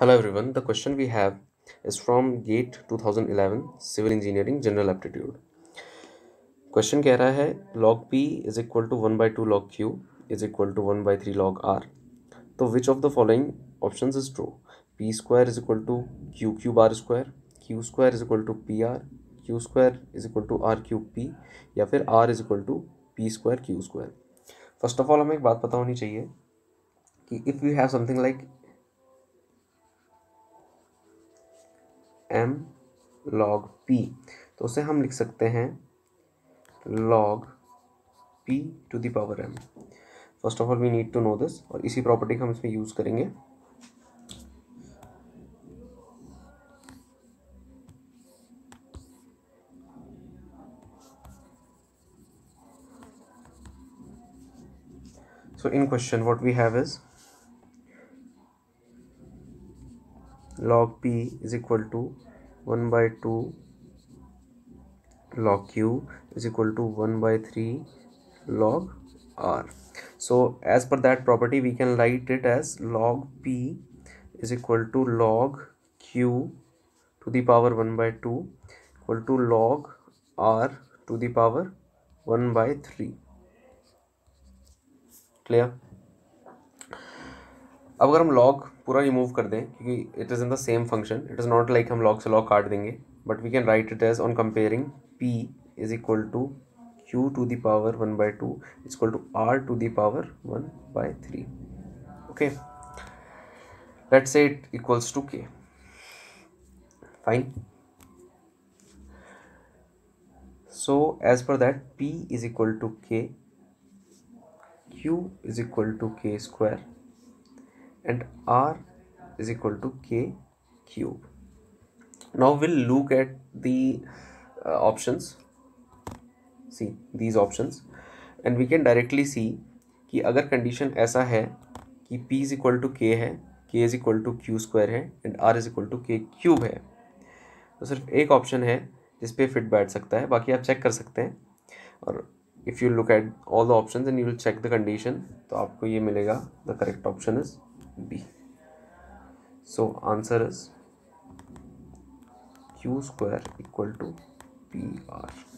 Hello everyone, the question we have is from GATE 2011 Civil Engineering General Aptitude. Question कह रहा है log p is equal to 1 by 2 log q is equal to 1 by 3 log r. तो which of the following options is true? p square is equal to q cube r square, q square is equal to pr, q square is equal to r cube p या फिर r is equal to p square q square. First of all हमें एक बात पता होनी चाहिए कि if we have something like M log P तो उसे हम लिख सकते हैं log P to the power M first of all we need to know this और इसी प्रॉपर्टी का हम इसमें यूज़ करेंगे। So, in question, what we have is log p is equal to 1 by 2 log q is equal to 1 by 3 log r. So as per that property we can write it as log p is equal to log q to the power 1 by 2 equal to log r to the power 1 by 3 clear? अब अगर हम log पूरा remove कर दें, क्योंकि it is in the same function it is not like हम log से log काट देंगे but we can write it as on comparing P is equal to Q to the power one by two is equal to R to the power one by three okay let's say it equals to K fine so, as per that, p is equal to k, q is equal to k square and r is equal to k cube. Now we'll look at the uh, options. See these options. And we can directly see कि अगर condition ऐसा है कि p is equal to के है k is equal to Q square है and r is equal to K cube है। तो सिर्फ़ एक ऑप्शन है जिस पे फिट बैठ सकता है बाकी आप चेक कर सकते हैं। और if you look at all the option and you will check the condition तो आपको ये मिलेगा the correct option is B. So answer is Q square equal to PR.